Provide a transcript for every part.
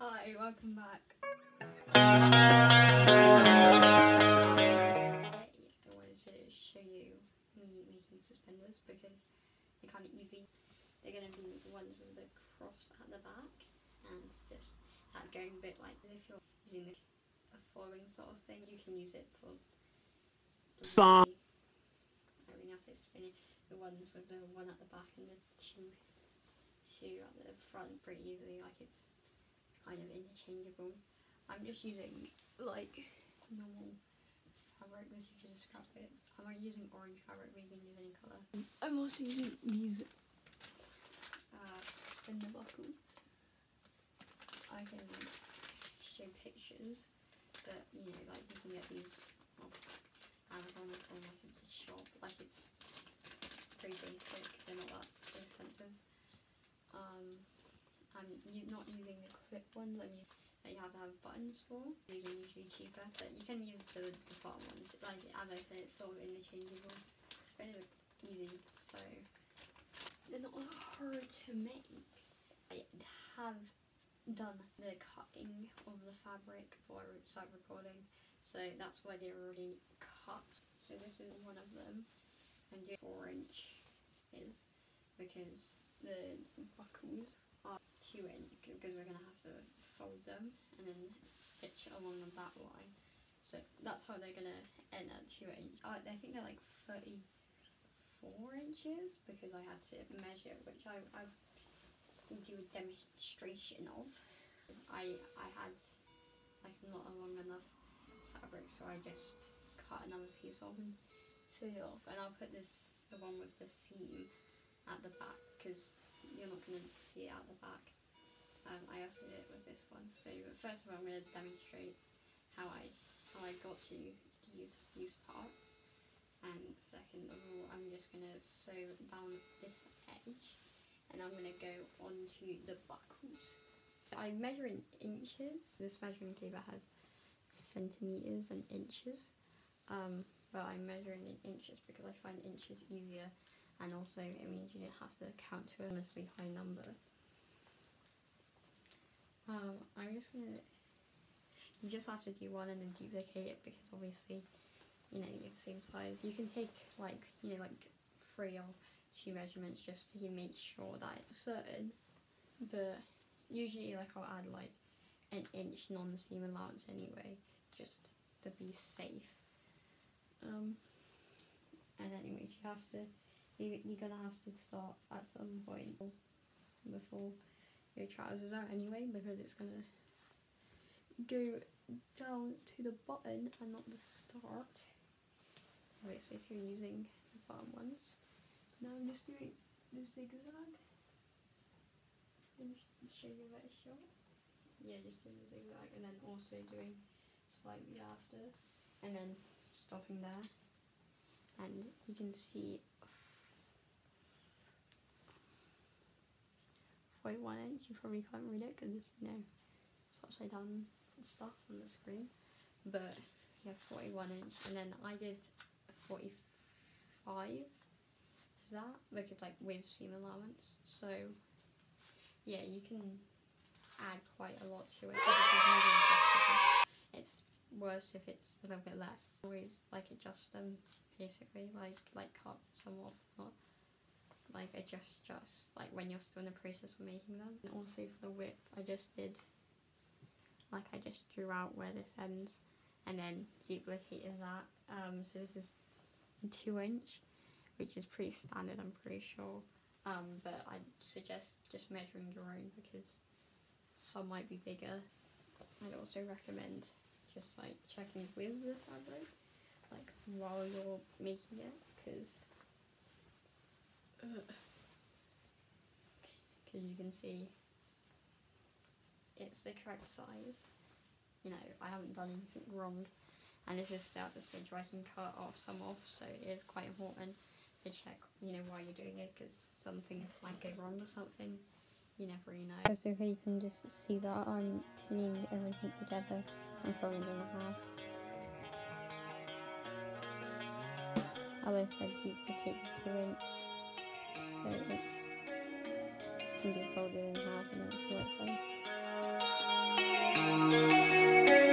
Hi, welcome back. Today I wanted to show you me making suspenders because they're kind of easy. They're going to be the ones with the cross at the back and just that going bit like if you're using a following sort of thing, you can use it for the Song. I mean, after it's finished, the ones with the one at the back and the two two at the front pretty easily, like it's kind of interchangeable. I'm just using like normal fabric, this is just a scrap bit. I'm not using orange fabric, but you can use any colour. I'm also using these uh, suspender buckles. I can show pictures, but you know, like you can get these off Amazon or from like a shop. Like it's pretty basic. They're not that expensive. Um, I'm not using the clip ones. I'm u- that you have to have buttons for. These are usually cheaper, but you can use the, the bottom ones. Like as I said, it's sort of interchangeable. Spinners are easy, so they're not hard to make. I have done the cutting of the fabric before I start recording, so that's why they're already cut. So this is one of them, and four inch is because the buckles two inch because we're gonna have to fold them and then stitch along the back line. So that's how they're gonna end at two inch. I think they're like thirty four inches because I had to measure, which I I will do a demonstration of. I I had like not a long enough fabric, so I just cut another piece off and sewed it off. And I'll put this the one with the seam at the back because you're not going to see it at the back. Um, I also did it with this one. So first of all, I'm going to demonstrate how I how I got to these these parts. And second of all, I'm just going to sew down this edge, and I'm going to go onto the buckles. I measure in inches. This measuring tape has centimeters and inches, um, but I'm measuring in inches because I find inches easier and also it means you don't have to count to a honestly high number. Um, I'm just gonna. You just have to do one and then duplicate it because obviously, you know, it's the same size. You can take like you know like three or two measurements just to make sure that it's certain. But usually, like I'll add like an inch non-seam allowance anyway, just to be safe. Um, and anyways, you have to you, you're gonna have to start at some point before your trousers out anyway because it's gonna go down to the button and not the start. So if you're using the bottom ones, now I'm just doing the zigzag. And show you that shot. Yeah, just doing the zigzag and then also doing slightly after and then stopping there. And you can see 41 inch. You probably can't read it because you know it's upside down stuff on the screen. But yeah, 41 inch, and then I did 45. Is that because like with seam allowance? So yeah, you can add quite a lot to it. It's worse if it's a little bit less. Always like adjust them basically, like like cut some off, like adjust just like when you're still in the process of making them. And also for the width, I just did like I just drew out where this ends and then duplicated that. Um, so this is two inch, which is pretty standard. I'm pretty sure. Um, but I suggest just measuring your own because some might be bigger. I'd also recommend just like checking with the fabric, like while you're making it, because because you can see it's the correct size. You know, I haven't done anything wrong, and this is still at the stage where I can cut off some off, so it is quite important to check, you know, why you're doing it, because some things might go wrong or something. You never really know. So here you can just see that I'm pinning everything together and folding in half. As I duplicate the 2 inch so it's can be folded in half and then see what size.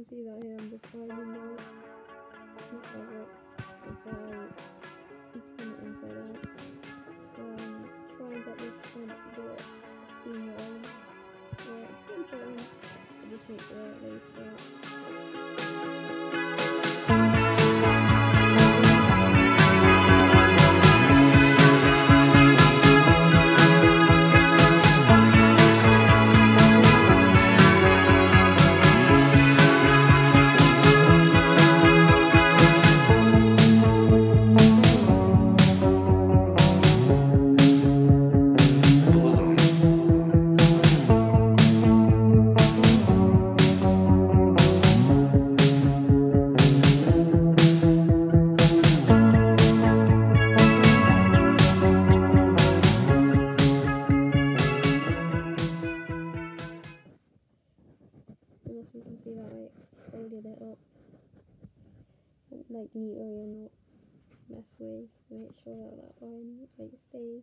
Can see that here. I'm just hiding the the fabric if I turn it inside out. Um, try and get this front bit seam on. Yeah, it's pretty important. So just make sure it lays like neatly and not mess with. Make sure that that line like stays.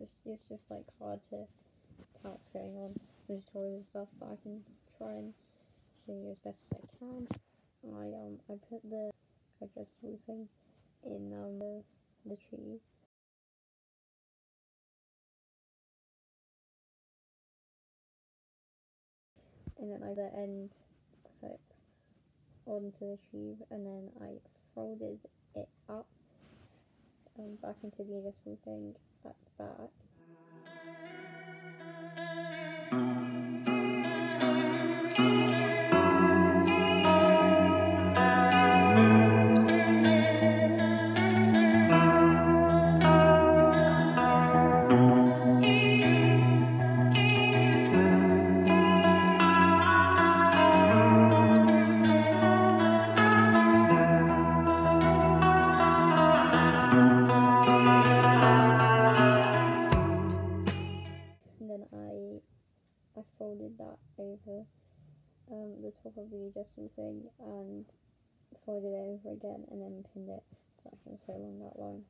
It's, it's just like hard to tell what's going on with tutorials and stuff, but I can try and show you as best as I can. I um I put the vegetable thing in um the, the tree. And then I the end clip onto the tube and then I folded it up um, back into the adjustable thing at the along that line.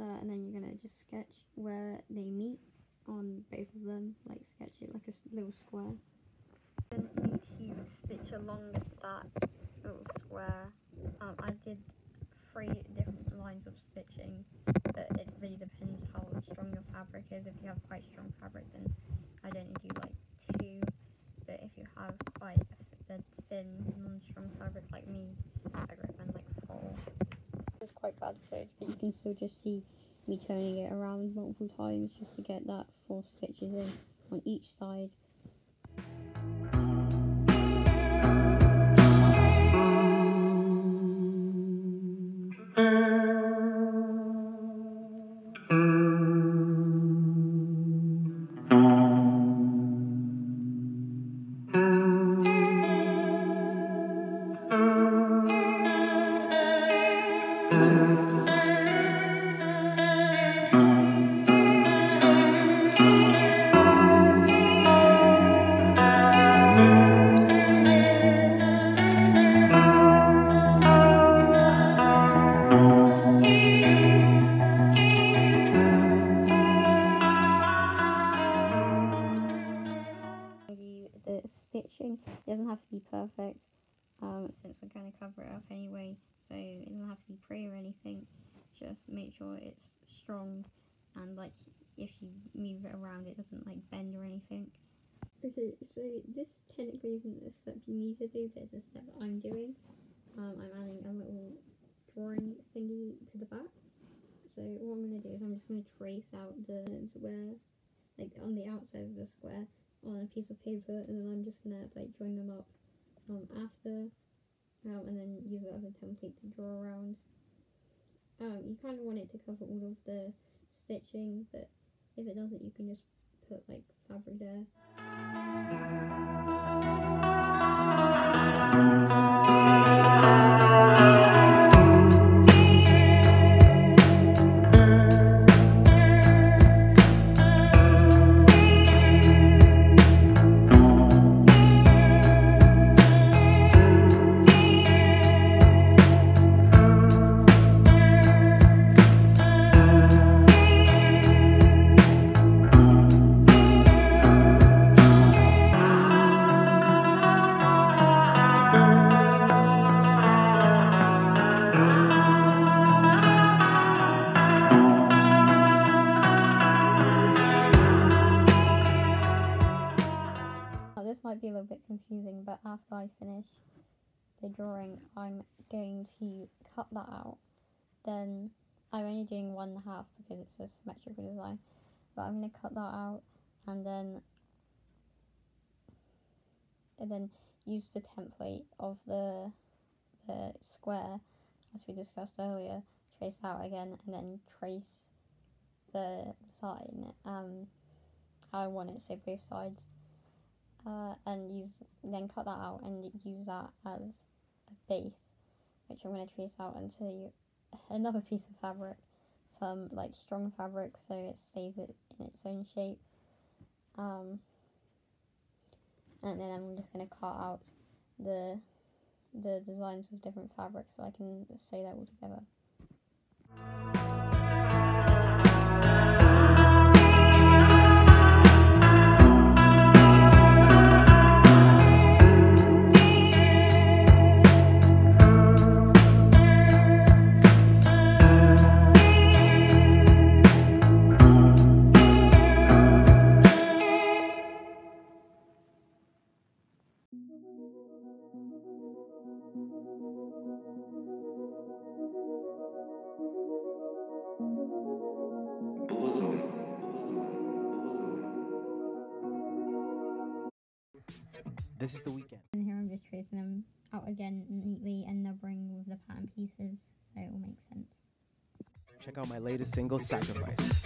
Uh, and then you're gonna just sketch where they meet on both of them, like sketch it like a little square. Then need to stitch along that little square. Um, I did three different lines of stitching, but it really depends how strong your fabric is. If you have quite strong fabric, then I'd only do like two. But if you have quite a thin, non-strong fabric like me, I'd recommend like four. Quite bad footage, but you can still just see me turning it around multiple times just to get that four stitches in on each side. The technically isn't a step you need to do, but it's a step that I'm doing. Um, I'm adding a little drawing thingy to the back. So what I'm going to do is I'm just going to trace out the where, like on the outside of the square on a piece of paper, and then I'm just going to like join them up um, after, um, and then use it as a template to draw around. Um, you kind of want it to cover all of the stitching, but if it doesn't, you can just put like fabric there. Then I'm only doing one half because it's a symmetrical design, but I'm going to cut that out and then and then use the template of the the square as we discussed earlier. Trace out again and then trace the sign um how I want it so both sides uh, and use then cut that out and use that as a base, which I'm going to trace out onto another piece of fabric, some like strong fabric, so it stays it in its own shape. Um, and then I'm just going to cut out the the designs with different fabrics so I can sew that all together. This is the Weeknd. And here I'm just tracing them out again neatly and numbering with the pattern pieces so it will make sense. Check out my latest single, Sacrifice.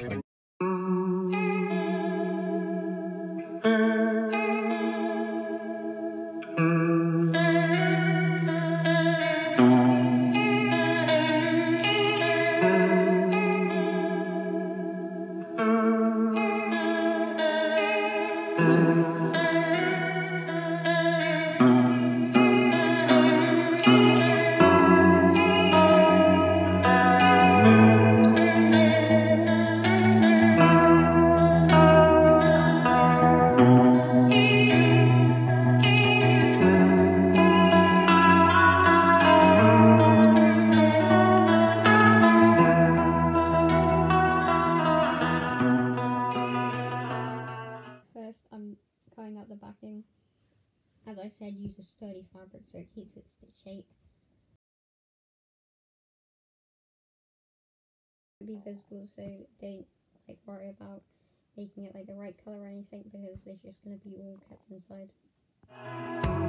So don't like worry about making it like the right color or anything because it's just going to be all kept inside.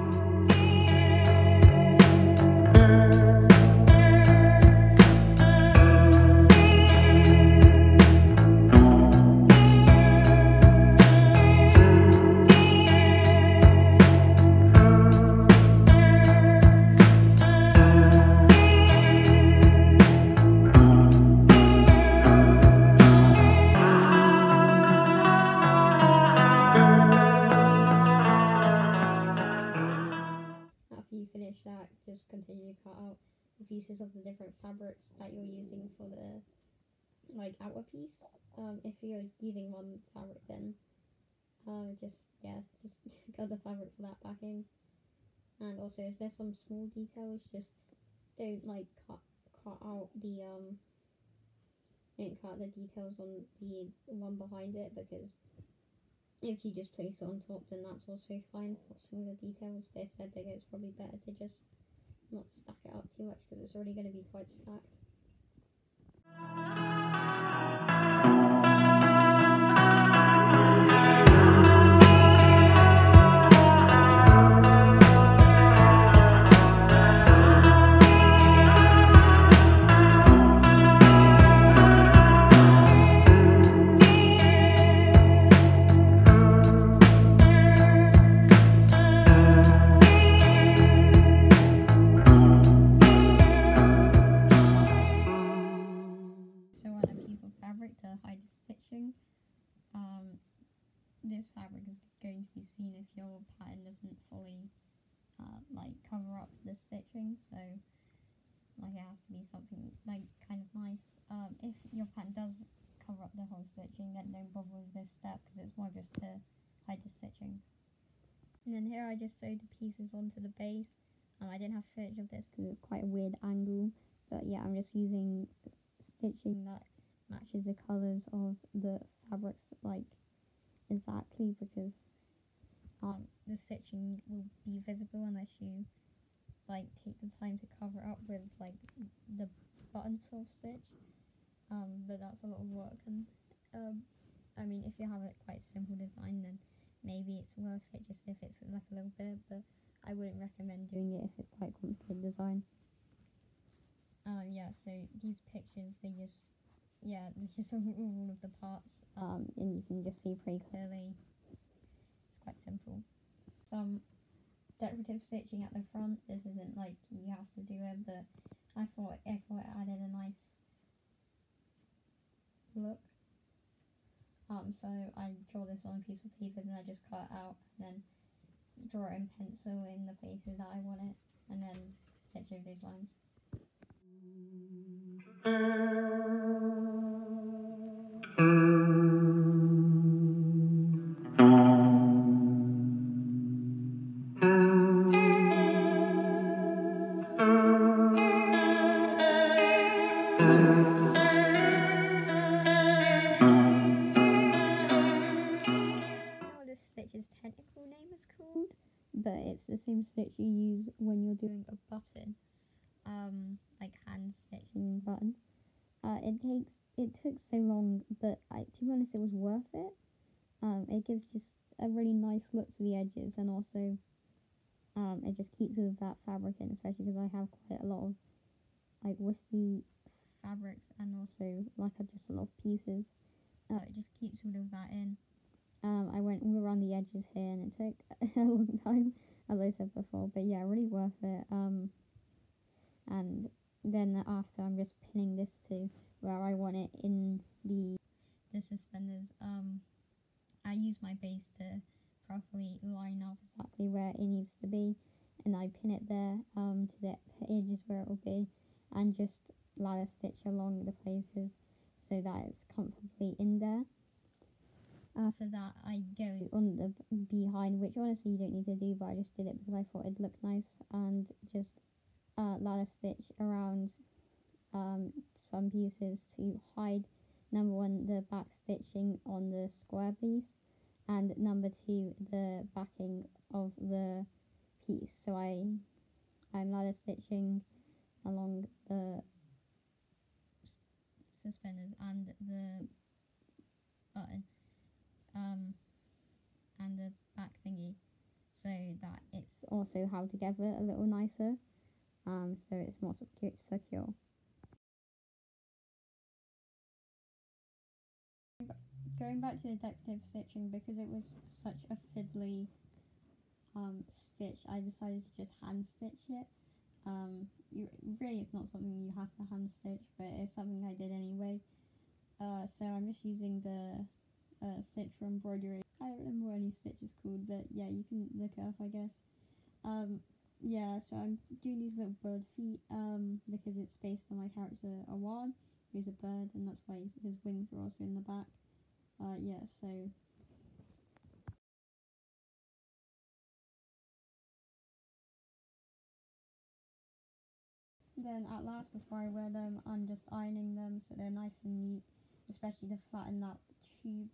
The fabric for that backing. And also, if there's some small details, just don't like cut cut out the um didn't cut the details on the one behind it because if you just place it on top, then that's also fine for some of the details. But if they're bigger, it's probably better to just not stack it up too much because it's already going to be quite stacked. Um, this fabric is going to be seen if your pattern doesn't fully uh, like cover up the stitching. So like it has to be something like kind of nice. Um, if your pattern does cover up the whole stitching, then don't bother with this step because it's more just to hide the stitching. And then here I just sewed the pieces onto the base. Um, I didn't have footage of this because it's quite a weird angle. But yeah, I'm just using stitching that matches the colours of the fabrics like exactly because um the stitching will be visible unless you like take the time to cover up with like the button of stitch. Um, but that's a lot of work and um, I mean if you have a quite simple design then maybe it's worth it just if it's like a little bit but I wouldn't recommend doing it if it's quite complicated design. Um, yeah, so these pictures, they just, yeah, they just all, of the parts, um, and you can just see pretty clearly. It's quite simple. Some decorative stitching at the front. This isn't like you have to do it, but I thought I thought it added a nice look. Um, so I draw this on a piece of paper, then I just cut it out, and then draw it in pencil in the places that I want it, and then stitch over those lines. After, I'm just pinning this to where I want it in the the suspenders. Um, I use my base to properly line up exactly where it needs to be, and I pin it there um, to the edges where it will be, and just ladder stitch along the places so that it's comfortably in there. After that, I go on the behind, which honestly you don't need to do, but I just did it because I thought it'd look nice, and just uh, ladder stitch around um, some pieces to hide. Number one the back stitching on the square piece, and number two the backing of the piece. So I I'm ladder stitching along the suspenders and the button um, and the back thingy. So that it's also held together a little nicer. Um, so it's more secure, Going back to the decorative stitching because it was such a fiddly um, stitch I decided to just hand stitch it um, you, really it's not something you have to hand stitch but it's something I did anyway uh, so I'm just using the uh, stitch for embroidery. I don't remember what any stitch is called, but yeah, you can look it up, I guess. Um, yeah, so I'm doing these little bird feet um, because it's based on my character Awan, who's a bird, and that's why his wings are also in the back. Uh, yeah, so Then at last, before I wear them, I'm just ironing them so they're nice and neat, especially to flatten that tube.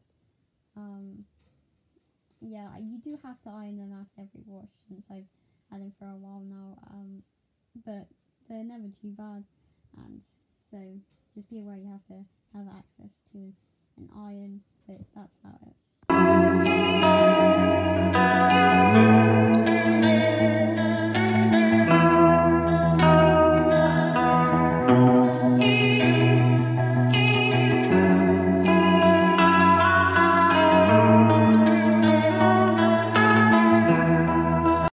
Um, yeah, you do have to iron them after every wash since I've had them for a while now. Um, but they're never too bad, and so just be aware you have to have access to an iron. But that's about it.